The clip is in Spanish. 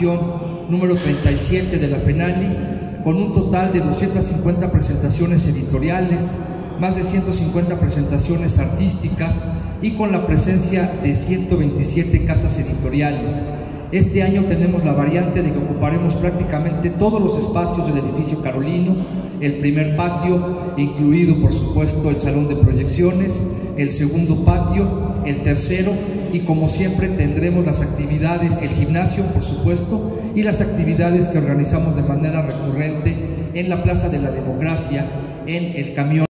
número 37 de la FENALI, con un total de 250 presentaciones editoriales, más de 150 presentaciones artísticas y con la presencia de 127 casas editoriales. Este año tenemos la variante de que ocuparemos prácticamente todos los espacios del edificio Carolino, el primer patio, incluido por supuesto el salón de proyecciones, el segundo patio, el tercero y como siempre tendremos las actividades, el gimnasio por supuesto y las actividades que organizamos de manera recurrente en la Plaza de la Democracia, en el camión.